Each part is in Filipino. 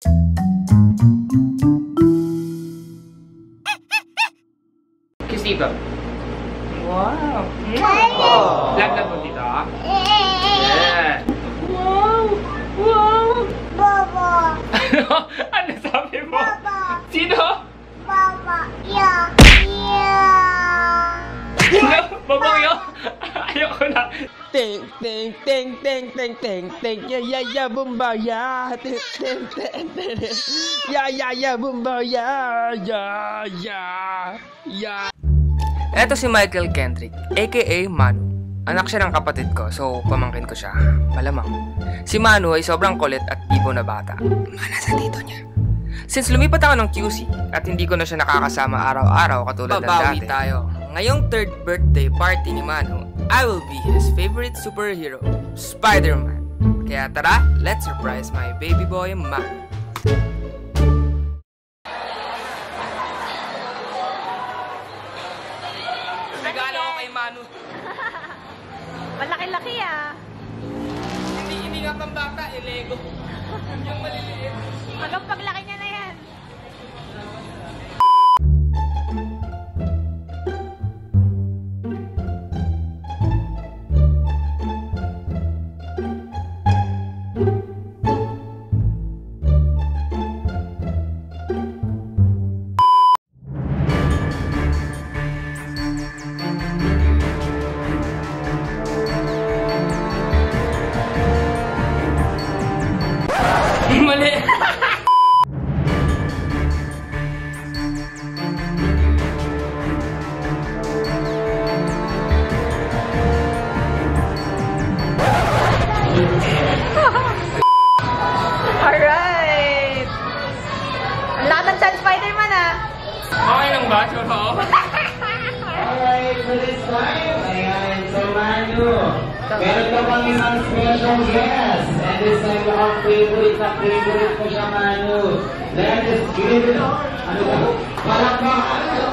Kiss dito. Wow. Wow. Laglag mo dito. Yeah. Wow. Wow. Baba. Ano? Ano sabi mo? Baba. Sino? Ting ting ting ting ting ting ting ya ya ya bumba ya ting ting ting ting ya ya ya bumba ya ya ya ya Eto si Michael Kendrick, aka Manu. Anak siya ng kapatid ko, so pamangkin ko siya. Malamang. Si Manu ay sobrang kulit at ibo na bata. Mana sa tito niya. Since lumipat ako ng QC at hindi ko na siya nakakasama araw-araw katulad ng dati. tayo. Ngayong third birthday party ni Manu, I will be his favorite superhero, Spider-Man. Kaya tara, let's surprise my baby boy Manu.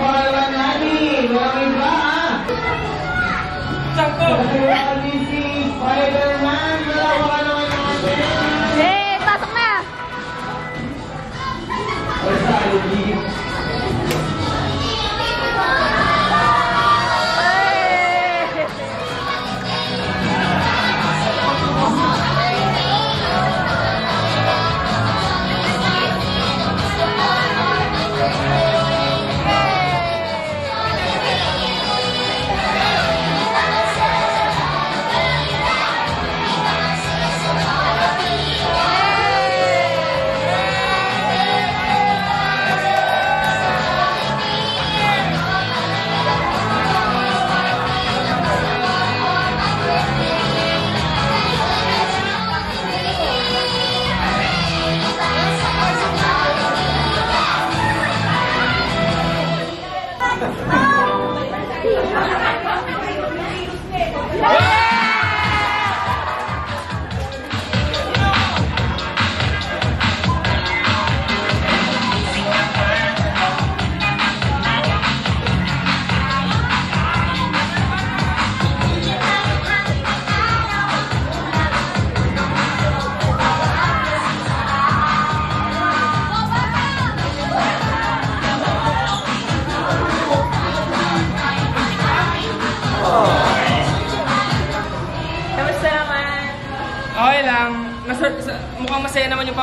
Palakpakan natin. Walang iba, ah. Sangko! Palakpakan din si Spider-Man. Palakpakan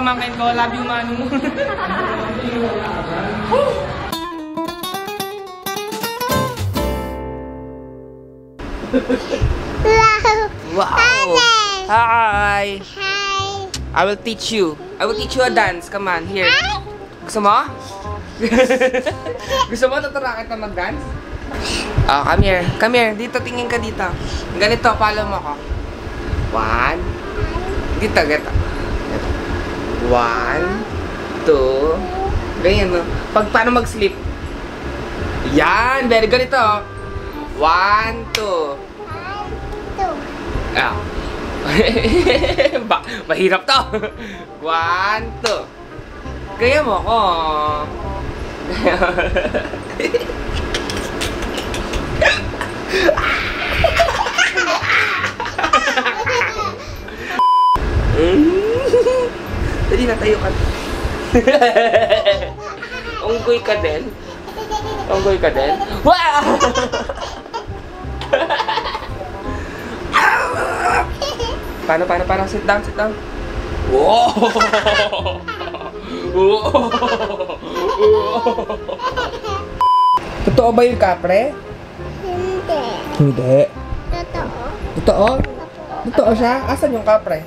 pamangkin ko. Love you, Manu. Wow! Hi! Hi. I will teach you. I will teach you a dance. Come on, here. Gusto mo? Gusto mo tuturo kita mag-dance? Oh, come here. Come here. Dito, tingin ka dito. Ganito, follow mo ko. One. Dito. Ganito. One. Two. Ganyan, no? Pag paano mag-sleep? Yan! Very good ito. One, two. Two. Ah. ba, mahirap to. One, two. Gaya mo ko. Dali na, tayo ka. Unggoy ka din? Unggoy ka din? Wow! paano, paano, paano? Sit down, sit down. Wow! Totoo ba yung kapre? Hindi. Hindi. Totoo. Totoo? Totoo siya? Asan yung kapre?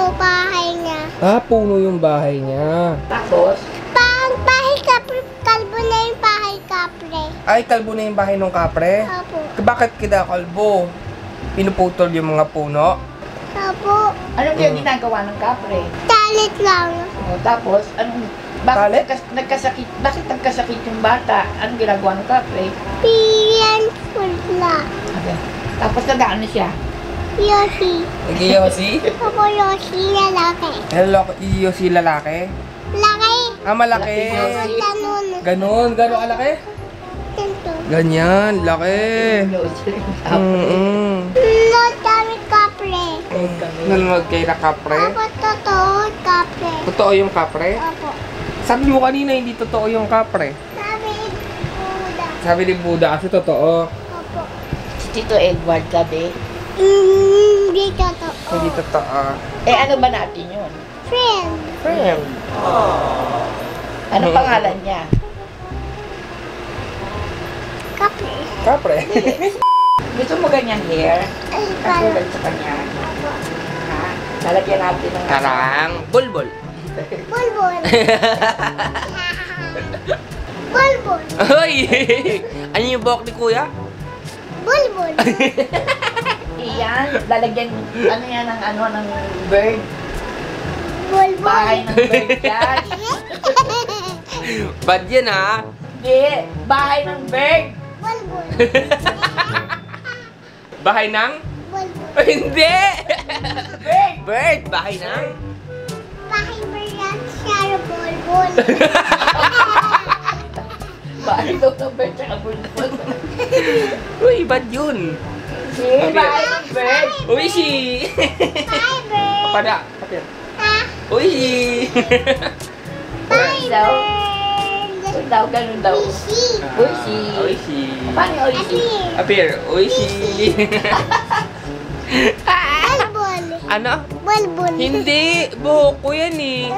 Puno bahay niya. Ah, puno yung bahay niya. Tapos, Pang bahay kapre. Kalbo na yung bahay kapre. Ay, kalbo na yung bahay ng kapre? Opo. Bakit kida kalbo? Pinuputol yung mga puno? Opo. ano yung ginagawa ng kapre? Talit lang. O, tapos, anong, bakit Talit? nagkas, nagkasakit, bakit nagkasakit yung bata? Anong ginagawa ng kapre? Piyan pula. Okay. Tapos nagaano siya? Yoshi. Nag-Yossi? Opo, Yoshi na laki. Hello, Yossi lalaki? Laki. Ah, malaki. Ang ganun. Ganon, ganon kalaki? Ganito. Ganyan, laki. No, dami kapre. Nanonood kayo na kapre? Opo, totoo kapre. Totoo yung kapre? Opo. Sabi mo kanina hindi totoo yung kapre. Sabi, Buda. Sabi ni Buda kasi totoo. Opo. Si Tito Edward sabi, Mm, Hindi totoo. Hindi totoo. eh ano ba natin yun? Friend. Friend. Ano pangalan niya? Kapre. Kapre. Gusto mo ganyan hair? Ay, parang. Katulad sa kanya. Ha? Lalagyan natin ng Karang bulbul. Bulbul. Bulbul. Hoy! ano yung buhok ni kuya? Bulbul. Iyan, lalagyan, ano yan, ng ano, ng bird. Bulbul. Bahay ng bird yan. Bad yan ha? Hindi, bahay ng bird. Bulbul. Bahay ng? Bulbul. Oh, hindi! Bird! Bird! Bahay ng? Bahay mo yan siya bulbul. Bahay daw ng bird, tsaka bulbul. Uy, bad yun. Bahay ng bird. Uy, si... Bye, bird. Pada. Ha? Uy! Bye, daw. bird. Ito daw, ganun daw. Fishy. Uy, si... Uy, si... Paano uy, si... Apir. Si... Bulbul. ano? Bulbul. Hindi. Buhok ko yan eh.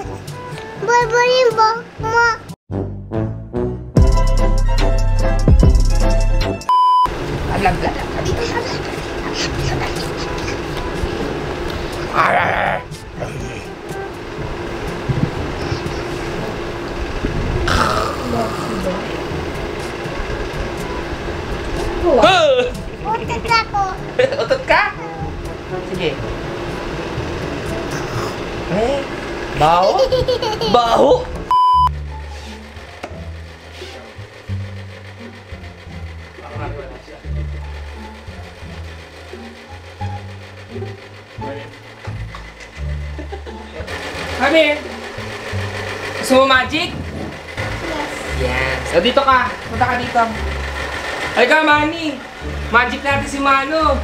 Bulbul yung buhok mo. Ako. Utot ka? Sige. Eh, baho? Baho? Kami. Gusto mo magic? Yes. O dito ka. Punta ka dito. Ay ka, Manny. Magic natin si Mano.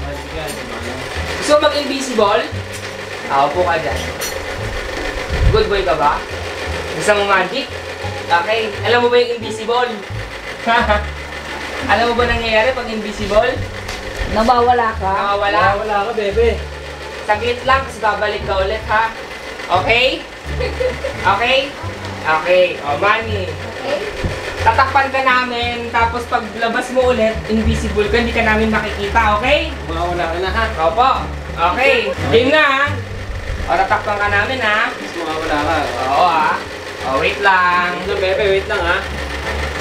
Gusto mo mag-invisible? Ah, upo ka dyan. Good boy ka ba? Gusto mo magic? Okay. Alam mo ba yung invisible? Alam mo ba nangyayari pag invisible? Nawawala ka. Nakawala? Wala ka, bebe. Saglit lang, kasi babalik ka ulit, ha? Okay? Okay? Okay. O, Manny. Tatakpan ka namin, tapos paglabas mo ulit, invisible ka, hindi ka namin makikita, okay? Mawawala ka na ha. Opo. Okay. Game na, ha? O, tatakpan ka namin, ha? Mas mawawala ka. Oo, ha? O, wait lang. Ano, bebe, wait lang ha.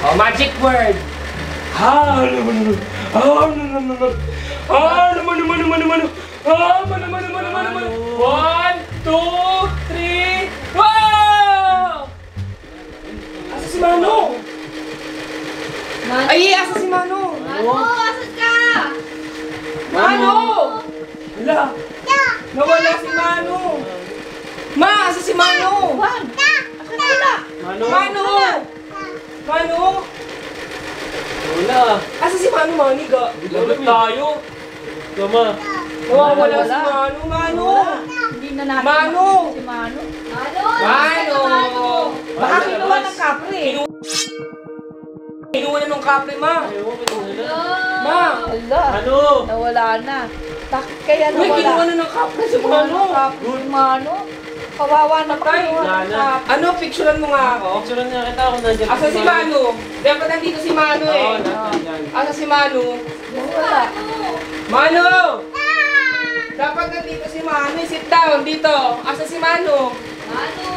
O, magic word. Ha, naman, naman. Ha, naman, naman. Ha, naman, naman, naman, naman. Ha, naman, naman, naman, naman, naman. One, two, three. Wow! Asa si Mano? Ay, asa si Mano? Ano? Asan ka? Mano! Wala. Nawala si Mano. Ma, asa si Mano? Juan! Asan wala? Mano? Mano! Mano! Wala. Asa si Mano, Mani? Ga, lagot tayo. Tama. Nawawala Wala. si Mano, Mano! Hindi na natin Mano! si Mano. Mano! Baka kinuha ng kapre. Kinuha na nung kapre, ma. Ma! Ala, Ano? nawala na. Bakit kaya Uy, kinuha nawala? na ng kapre si ng Mano. kapre si Mano. Kawawa na. kapre. Ano, picturean mo nga ako? Picture niya kita ako nandiyan. Asa si Mano? Dapat nandito si Mano Oo, eh. nandiyan yan. Asa si Mano? Wala. Mano! Dapat nandito si Mano. Sit down dito. Asa si Mano?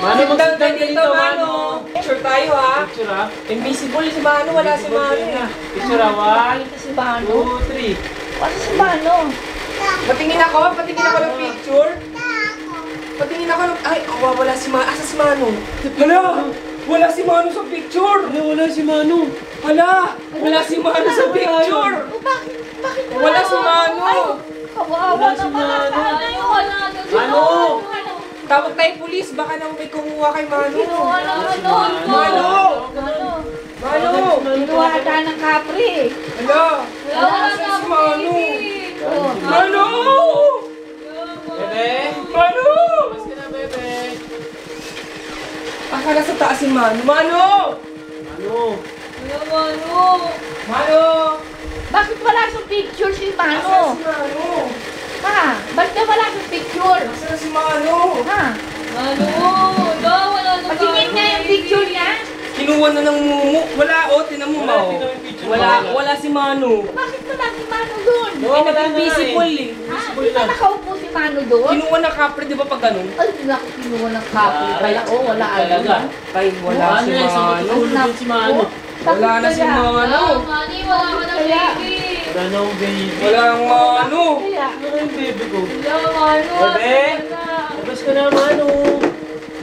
Mano, Sit down ka dito. Mano. Picture tayo ha. Picture ah. Invisible si Mano. Wala si Mano eh. Picture ah. One, Ito si Mano. two, three. Wala si Mano. Patingin ako. Patingin ako ng picture. Patingin ako ng... Ay, oh, wala si Mano. Asa si Mano? Hala! Wala si Mano sa picture! Ano, wala si Mano. Hala! Wala si Mano sa picture! Oh, bakit? Bakit Wala si Mano! Kawawa Wala si naman. Mano. Sana yun. Wala Ano? Tawag tayo pulis. Baka naman may kumuha kay Mano. Kinuha ng ano. Mano! Mano. Mano! Kinuha ata ng kapre. Hala! Wala si Mano! Oh. Mano! Bebe? Mano! Mas ka na, bebe. Akala sa taas si Mano. Mano! Ano? Mano! Bakit wala sa picture si Asa Mano? si Mano? Ha? Bakit na wala sa picture? Asa si Mano? Ha? Patingin nga yung picture niya. Kinuha na ng mumu. Wala, oh. Tinan mo, Wala, Mao. Wala, wala si Mano. Bakit wala si Mano doon? Oo, wala na Invisible eh. Ha? Di ba nakaupo si Mano doon? Kinuha na kapre, di ba pag ganun? Ay, naku, kinuha ng kapre. Kaya, oh, wala Talaga. ano. Ay, wala Ano si yan, sa Mano. din si Mano. Wala na si Mano. Kaya, Wala na akong baby. Wala ang Mano. Ano kayong baby ko? Bebe? Labas ka na, Mano.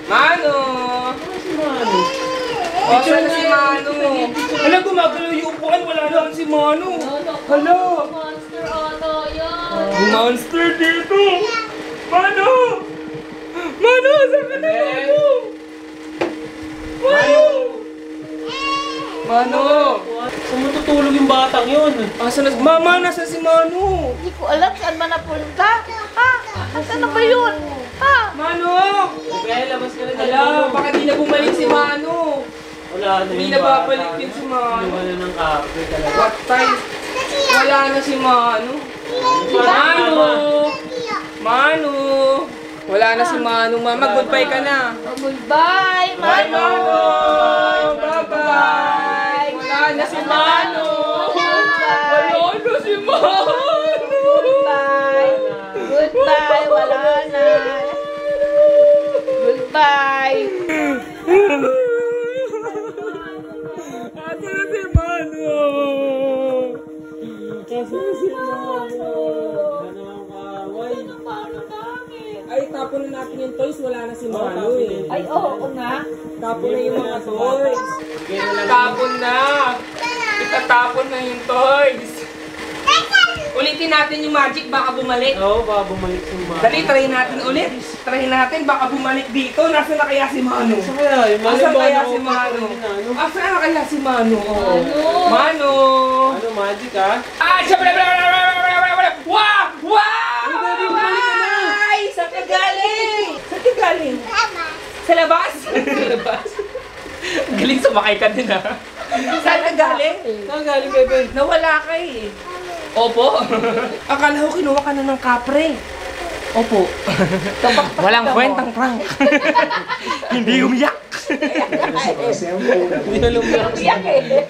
Mano! Ano si Mano? O, saan na si Mano? Hala, gumagalaw yung upuan. Wala naman si Mano. Hala! Yung monster dito! Mano! Mano! Saan ka na, Mano? Mano! Mano! Saan mo tutulog yung batang yun? Asa na? Mama, nasa si Mano? Hindi ko alam saan man napunta. Ha? Saan na ba yun? Ha? Mano! Bebe, labas ka na dyan. Hala, baka di na bumalik si Mano. Wala na Hindi na babalik din si Mano. Kinuha na ng kape talaga. What time? Wala na si Mano. Mano! Mano! Wala na si Mano, mama. Goodbye ka na. Goodbye, Bye, Mano! Mano! Bye-bye! Wala na si Mano! Goodbye! Wala na si Mano! Goodbye! Goodbye! Wala na! Goodbye! Ay, tapon na natin yung toys. Wala na si Mano eh. Ay, oo nga. Tapon na yung mga toys. Tapon na. Itatapon na yung toys. Ulitin natin yung magic, baka bumalik. Oo, baka bumalik si Mano. Dali, try natin ulit. Try natin, baka bumalik dito. Nasaan na kaya si Mano? Saan kaya? Asan kaya si Mano? Ano? Asan na kaya si Mano? Mano! Mano! Ano, magic ah? Ah, siya! Bla, bla, bla, bla, bla, bla, bla. Wow! Wow! Ay! Saan ka galing? Saan ka galing? Sa labas? Sa labas? Galing sumakay ka din ha. Saan ka galing? Saan galing, bebe? Nawala ka eh. Opo. Akala ko kinuha ka na ng kapre. Opo. Walang kwentang prank. Hindi umiyak. Hindi na lumiyak. Iyak eh.